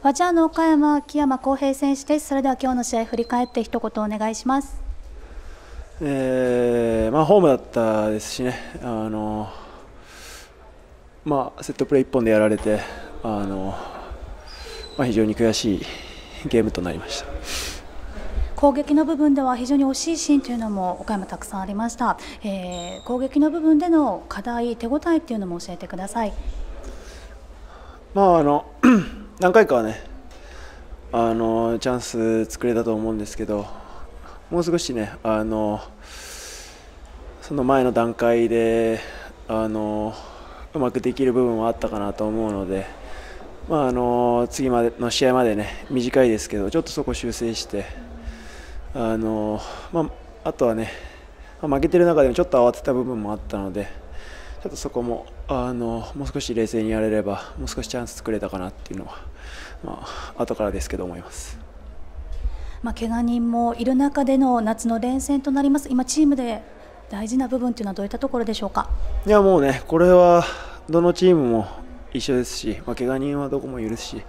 ファジャーの岡山木山康平選手です。それでは今日の試合振り返って一言お願いします。えー、まあホームだったですしね、あのまあセットプレー一本でやられて、あのまあ非常に悔しいゲームとなりました。攻撃の部分では非常に惜しいシーンというのも岡山たくさんありました、えー、攻撃の部分での課題、手応えっていうのも教えてください。まああの何回かはねあのチャンス作れたと思うんですけどもう少しねあのその前の段階であのうまくできる部分はあったかなと思うので、まあ、あの次までの試合までね短いですけどちょっとそこ修正してあの、まあ、あとはね負けてる中でもちょっと慌てた部分もあったのでちょっとそこもあのもう少し冷静にやれればもう少しチャンス作れたかなっていうのはまあ後からですけど思います。まあ、怪我人もいる中での夏の連戦となります、今、チームで大事な部分というのはどういったところでしょうか？いやもうね、これはどのチームも一緒ですし、まあ、怪我人はどこも許すし、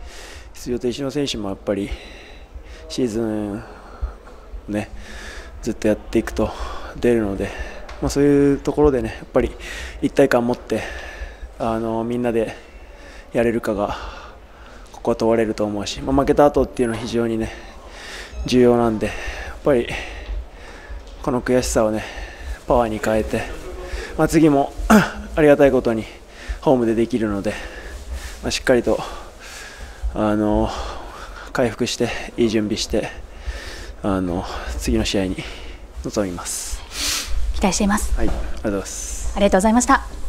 出場停止の選手もやっぱりシーズン、ね、ずっとやっていくと出るので、まあ、そういうところでね、やっぱり一体感を持ってあのみんなでやれるかがここは問われると思うし、まあ、負けた後っていうのは非常にね重要なんでやっぱりこの悔しさをねパワーに変えて、まあ、次も ありがたいことにホームでできるので、まあ、しっかりとあの回復していい準備してあの次の試合に臨みます。期待しています。はいありがとうございます。ありがとうございました